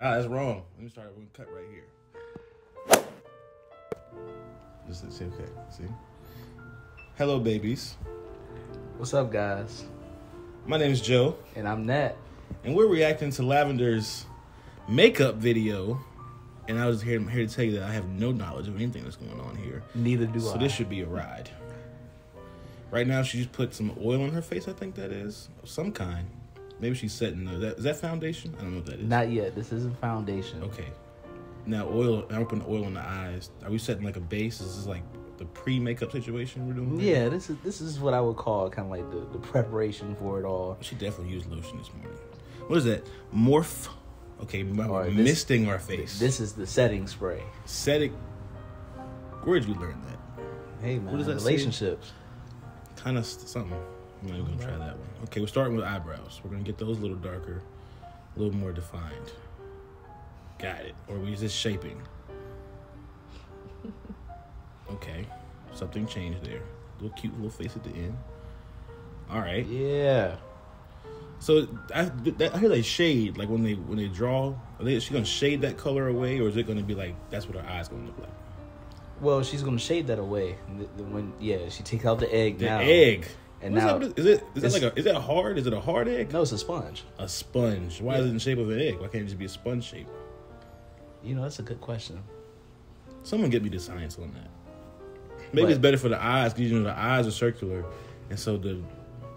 Ah, that's wrong. Let me start. We're gonna cut right here. This is okay. See. Hello, babies. What's up, guys? My name is Joe, And I'm Nat. and we're reacting to Lavender's makeup video. And I was here, here to tell you that I have no knowledge of anything that's going on here. Neither do So I. So this should be a ride. Right now, she just put some oil on her face. I think that is of some kind. Maybe she's setting the. That, is that foundation? I don't know what that is. Not yet. This isn't foundation. Okay. Now oil. I'm putting oil on the eyes. Are we setting like a base? Is this like the pre makeup situation we're doing? here? Yeah, this is this is what I would call kind of like the, the preparation for it all. She definitely used lotion this morning. What is that? Morph. Okay, right, this- misting our face. This is the setting spray. Setting. Where did you learn that? Hey man, what is that relationships. Kind of something. I'm not even gonna try that one. Okay, we're starting with eyebrows. We're gonna get those a little darker, a little more defined. Got it. Or we just shaping. Okay, something changed there. Little cute little face at the end. All right. Yeah. So I, that, I hear they shade like when they when they draw. Are they, is she gonna shade that color away, or is it gonna be like that's what her eyes gonna look like? Well, she's gonna shade that away The- the- when yeah she takes out the egg The now. egg. And What's now up with it? is it is it like a is that hard? Is it a hard egg? no, it's a sponge. A sponge. Why is it in the shape of an egg? Why can't it just be a sponge shape? You know that's a good question. Someone get me the science on that. Maybe What? it's better for the eyes because you know the eyes are circular, and so the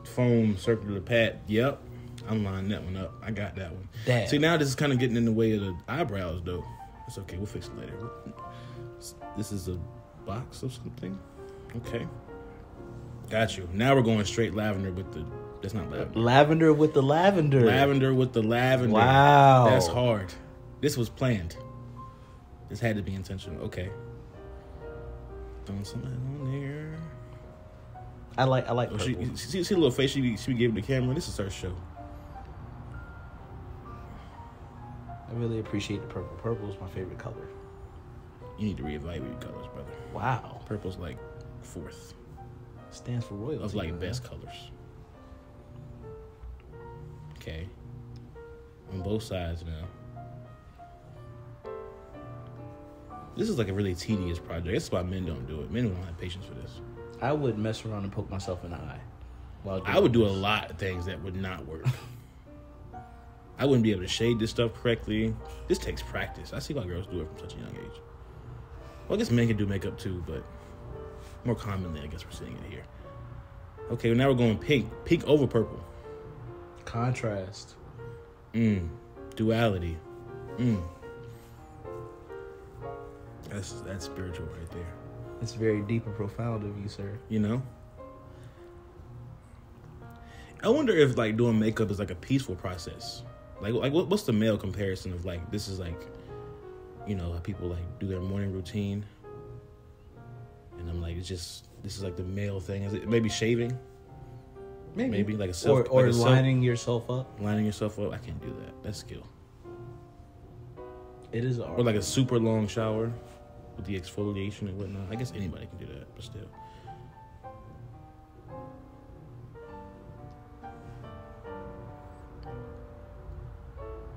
foam circular pad. Yep, I'm lining that one up. I got that one. Damn. See now this is kind of getting in the way of the eyebrows though. It's okay. We'll fix it later. This is a box of something. Okay. Got you. Now we're going straight lavender with the. That's not lavender. Lavender with the lavender. Lavender with the lavender. Wow. That's hard. This was planned. This had to be intentional. Okay. Throwing something on there. I like I like Oh, she, see, see the little face she be, she be giving the camera. This is her show. I really appreciate the purple. Purple is my favorite color. You need to reevaluate your colors, brother. Wow. Purple's like fourth Stands for royalty. of like man. best colors. Okay. On both sides now. This is like a really tedious project. That's why men don't do it. Men don't have patience for this. I would mess around and poke myself in the eye. While I would do a lot of things that would not work. I wouldn't be able to shade this stuff correctly. This takes practice. I see why girls do it from such a young age. Well, I guess men can do makeup too, but more commonly, I guess we're seeing it here. Okay, well, now we're going pink. Pink over purple. Contrast. Mm. Duality. Mm. That's that's spiritual right there. It's very deep and profound of you, sir. You know? I wonder if like doing makeup is like a peaceful process. Like like what, what's the male comparison of like this is like you know, how people like do their morning routine. And I'm like it's just this is like the male thing. Is it maybe shaving? Maybe, Maybe like a self or or like a self- lining yourself up. lining yourself up. I can't do that. That's skill. It is art. Or like a super long shower with the exfoliation and whatnot. I guess anybody can do that, but still.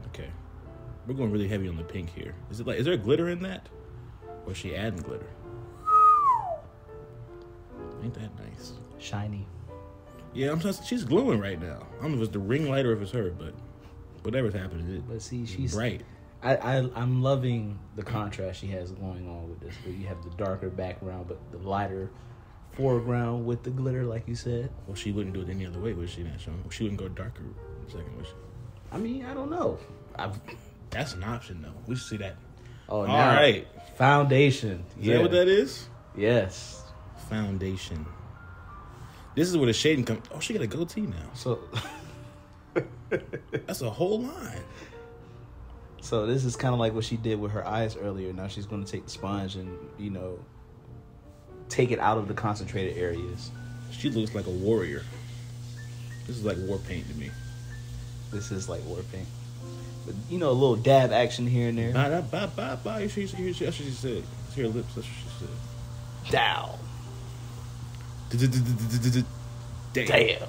Okay. We're going really heavy on the pink here. Is it like is there glitter in that? Or is she adding glitter? Ain't that nice? shiny. Yeah, I'm just she's glowing right now. I don't know if it's the ring light or if it's her, but whatever's happening, it, But see, she's bright. I, I I'm loving the contrast she has going on with this. Where you have the darker background, but the lighter foreground with the glitter, like you said. Well, she wouldn't do it any other way, would she? Not Sean? She wouldn't go darker second, would she? I mean, I don't know. I've, That's an option, though. We should see that. oh, All now, right. Foundation. Is that what that is? Yes. Foundation. This is where the shading comes. Oh, she got a goatee now. So, That's a whole line. so this is kind of like what she did with her eyes earlier. Now she's going to take the sponge and you know take it out of the concentrated areas. She looks like a warrior. This is like war paint to me. This is like war paint. But you know, a little dab action here and there. Bye, bye, bye, bye, bye. She, she, she, that's what she said. It's her lips. That's what she said. Down. Damn.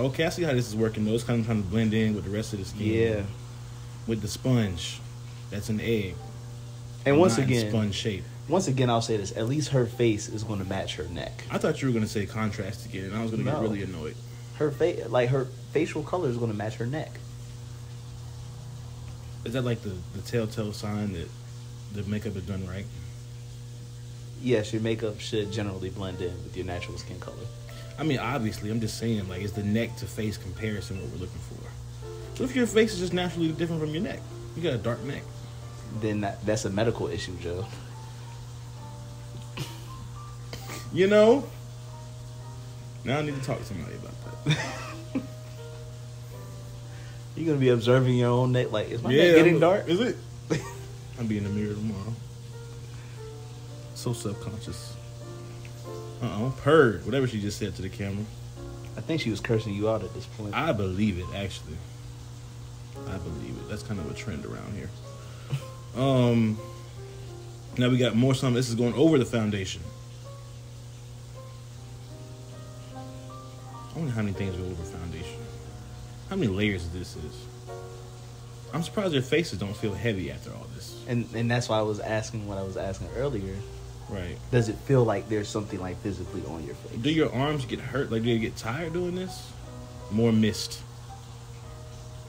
Okay, I see how this is working though. It's kind of trying to blend in with the rest of the skin. Yeah. With the sponge, that's an egg. And once again, sponge shape. once again, I'll say this: at least her face is going to match her neck. I thought you were gonna say contrast again, and I was gonna get really annoyed. Her face, like her facial color, is going to match her neck. Is that like the the telltale sign that the makeup is done right? Yes, your makeup should generally blend in with your natural skin color. I mean, obviously, I'm just saying, like, it's the neck to face comparison what we're looking for? What if your face is just naturally different from your neck? You got a dark neck. Then that, that's a medical issue, Joe. You know? Now I need to talk to somebody about that. You're going to be observing your own neck. Like, is my neck getting I'm- dark? Is it? I'll be in the mirror tomorrow. So subconscious. Uh oh. Purred. Whatever she just said to the camera. I think she was cursing you out at this point. I believe it, actually. I believe it. That's kind of a trend around here. Um. Now we got more something. This is going over the foundation. I wonder how many things go over foundation. How many layers this is. I'm surprised their faces don't feel heavy after all this. and and that's why I was asking what I was asking earlier. Right. Does it feel like there's something like physically on your face? Do your arms get hurt? Like, do you get tired doing this? More mist.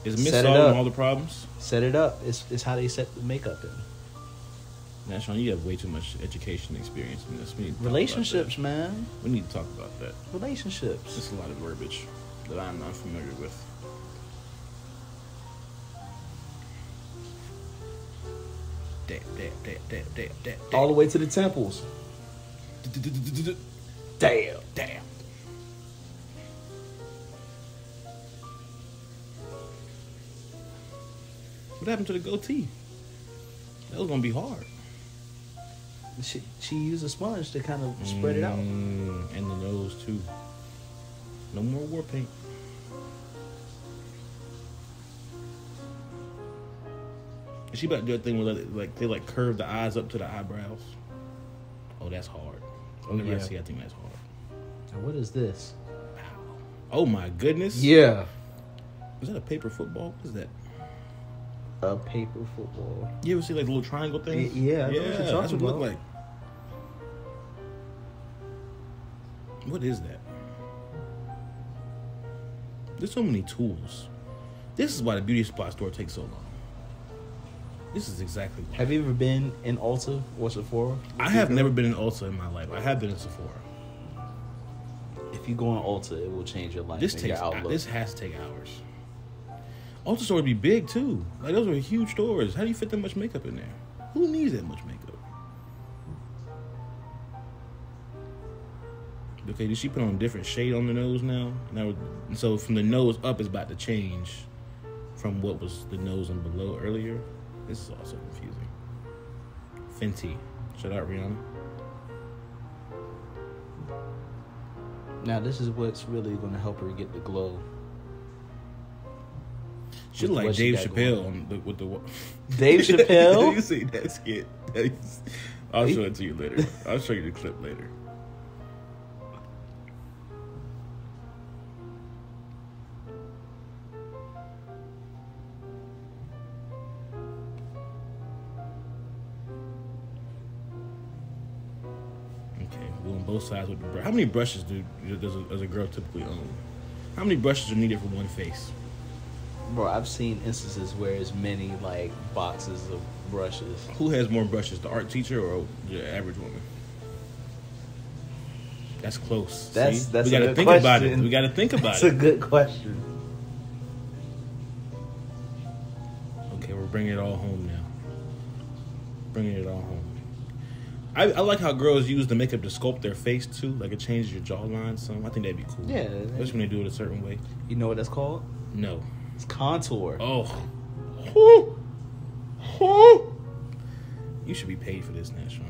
Is mist Set solving all the problems? Set it up. It's, it's how they set the makeup in. Sean, you have way too much education experience in this. We need to talk about Relationships, man. We need to talk about that. Relationships. It's a lot of verbiage that I'm not familiar with. All the way to the temples. Damn. Damn. What happened to the goatee? That was gonna be hard. She, she used a sponge to kind of spread it out. Mm, and the nose too. No more war paint. She about to do that thing where like, like they like curve the eyes up to the eyebrows? Oh, that's hard. Whenever I see, I think that's hard. Now, what is this? Wow. Oh my goodness. Yeah. Is that a paper football? What is that? A paper football. You ever see like the little triangle things? Y- yeah, I know what yeah. that's what it look like. What is that? There's so many tools. This is why the beauty spot store takes so long. This is exactly. Have you ever been in Ulta or Sephora? I have never been in Ulta in my life. I have been in Sephora. If you go in Ulta, it will change your life. This and takes your outlook. this has to take hours. Ulta store would be big too. Like those are huge stores. How do you fit that much makeup in there? Who needs that much makeup? Okay, did she put on a different shade on the nose now? Now, so from the nose up is about to change from what was the nose and below earlier. This is also confusing. Fenty, shout out Rihanna. now, this is what's really going to help her get the glow. She like what she Dave got Chappelle on the, with the. Dave Chappelle? you see that skit? I'll show it to you later. I'll show you the clip later. Both sides with the brush. How many brushes do does a, does a girl typically own? How many brushes are needed for one face? Bro, I've seen instances where it's many like boxes of brushes. Who has more brushes, the art teacher or the average woman? That's close. That's- See? that's we gotta good think about it. We gotta think about it. That's a good question. Okay, we're bringing it all home now. Bringing it all home. I, I like how girls use the makeup to sculpt their face too. Like it changes your jawline some. I think that'd be cool. Yeah. Especially when they do it a certain way. You know what that's called? No. It's contour. Oh. Whew. Whew. You should be paid for this, Sean.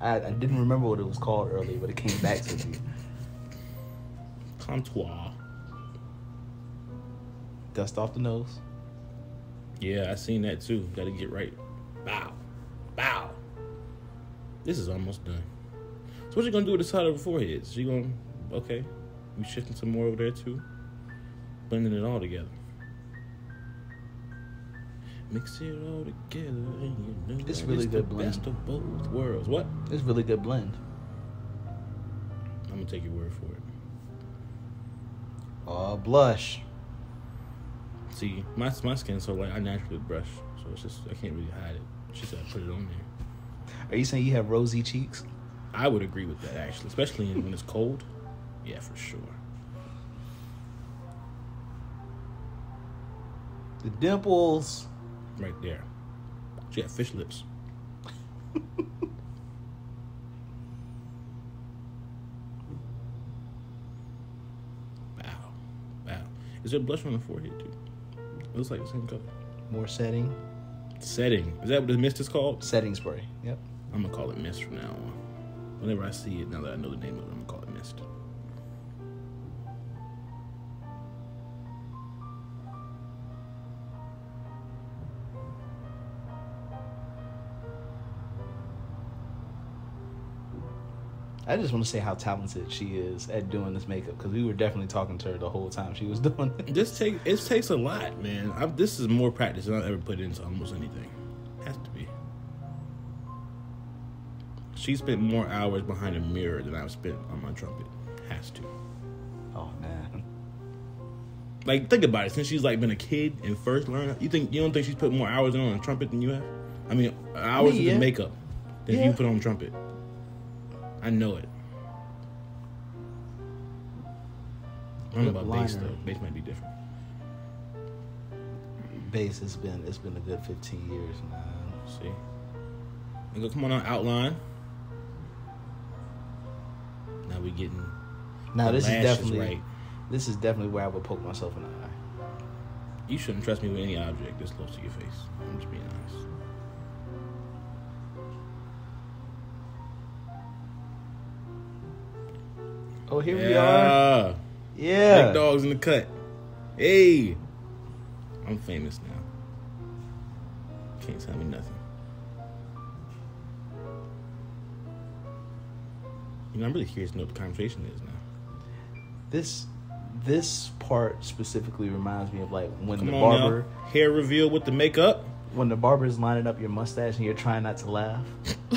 I, I didn't remember what it was called earlier, but it came back to me. Contour. Dust off the nose. Yeah, I seen that too. Got to get right. Bow. This is almost done. So what you gonna do with the side of her forehead? She gonna okay? We shifting some more over there too. Blending it all together. Mix it all together, and you know It's really the good blend. best of both worlds. What? It's really good blend. I'm gonna take your word for it. Uh, blush. See, my my skin's so light, I naturally brush, so it's just I can't really hide it. She said I put it on there. Are you saying you have rosy cheeks? I would agree with that actually, especially when it's cold. Yeah, for sure. The dimples. Right there. She got fish lips. wow. Wow. Is there blush on the forehead too? It looks like the same color. More setting. Setting. Is that what the mist is called? Setting spray. Yep. I'm gonna call it mist from now on. Whenever I see it, now that I know the name of it, I'm gonna call it mist. I just want to say how talented she is at doing this makeup because we were definitely talking to her the whole time she was doing it. This take it takes a lot, man. i this is more practice than I've ever put into almost anything. Has to be. She spent more hours behind a mirror than I've spent on my trumpet. Has to. Oh man. Like think about it. Since she's like been a kid and first learned, you think you don't think she's put more hours in on a trumpet than you have? I mean, hours yeah. of the makeup than Yeah. you put on trumpet. I know it. I don't know about bass liner. though. Bass might be different. Bass has been it's been a good fifteen years now. See. Nigga, come on out, outline. Now we're getting Now this is definitely right. this is definitely where I would poke myself in the eye. You shouldn't trust me with any object this close to your face. I'm just being honest. Oh here we are. Big Yeah. dogs in the cut. Hey, I'm famous now. Can't tell me nothing. You know, I'm really curious to know what the conversation is now. This this part specifically reminds me of like when Come the barber now. Hair reveal with the makeup. when the barber is lining up your mustache and you're trying not to laugh.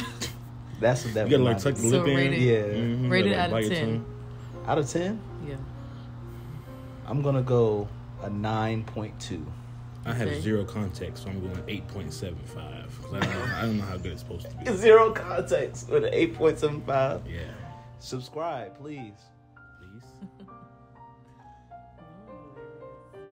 That's what that You gotta like reminds tuck the me. So lip in. rated- Yeah. Mhm, rated gotta, out of 10. tongue. Out of ten, Yeah. I'm gonna go a nine point two. I have Okay. zero context, so I'm going 8.75. I don't, know, I don't know how good it's supposed to be. Zero context with an eight point seven five. Yeah. Subscribe, please. Please.